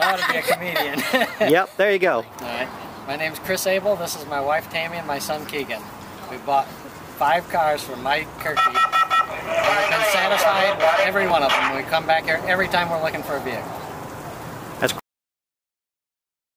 I want to be a comedian. yep, there you go. All right. My name's Chris Abel. This is my wife Tammy and my son Keegan. We bought five cars from Mike Kirkey. And we've been satisfied with every one of them. We come back here every time we're looking for a vehicle.